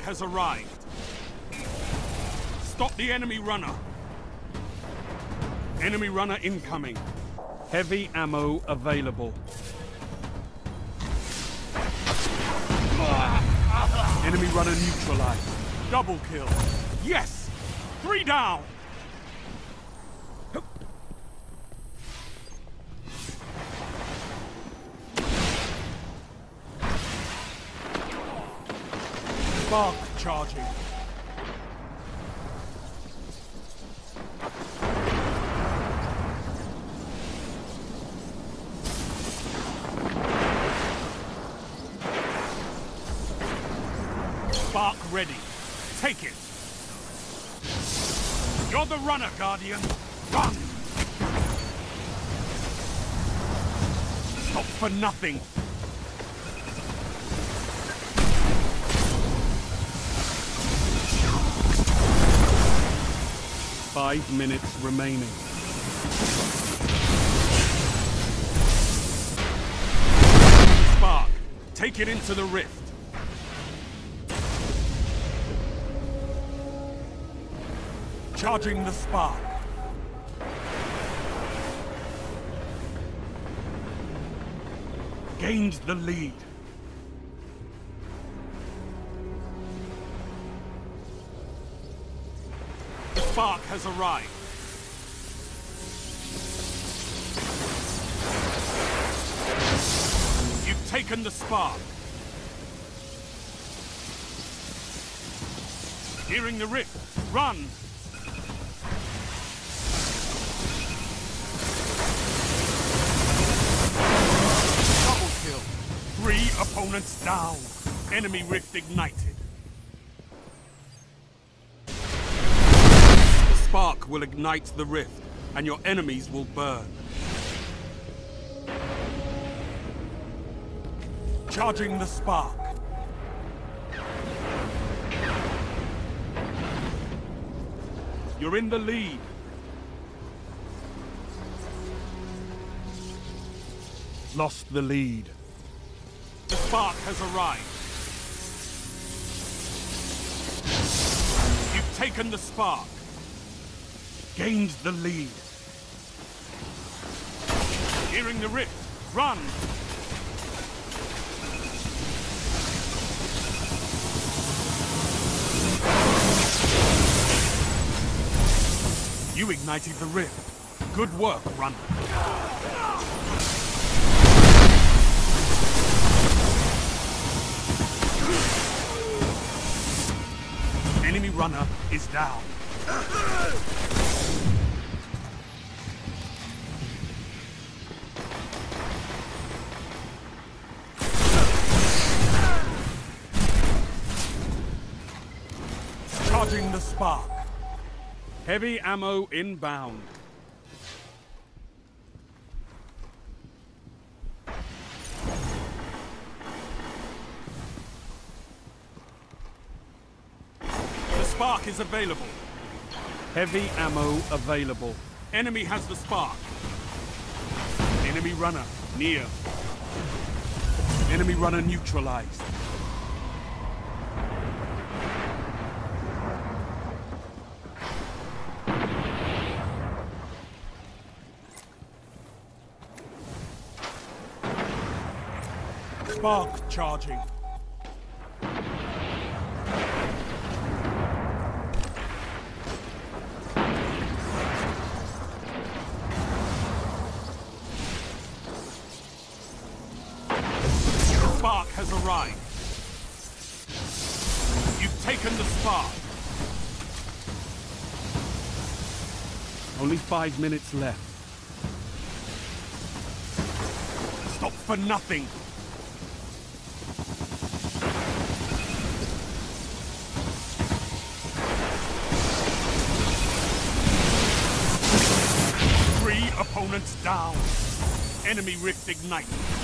has arrived. Stop the enemy runner. Enemy runner incoming. Heavy ammo available. Enemy runner neutralized. Double kill. Yes! Three down! Spark charging. Spark ready. Take it. You're the runner, Guardian. Run! Stop for nothing. Five minutes remaining. Spark, take it into the rift. Charging the spark. Gained the lead. Spark has arrived. You've taken the spark. Nearing the rift. Run! Double kill. Three opponents down. Enemy rift ignited. Spark will ignite the rift, and your enemies will burn. Charging the spark. You're in the lead. Lost the lead. The spark has arrived. You've taken the spark. Gained the lead. Hearing the rift. Run! You ignited the rift. Good work, runner. Enemy runner is down. Charging the spark. Heavy ammo inbound. The spark is available. Heavy ammo available. Enemy has the spark. Enemy runner near. Enemy runner neutralized. Spark charging. Spark has arrived. You've taken the spark. Only five minutes left. Stop for nothing. Three opponents down. Enemy rift ignited.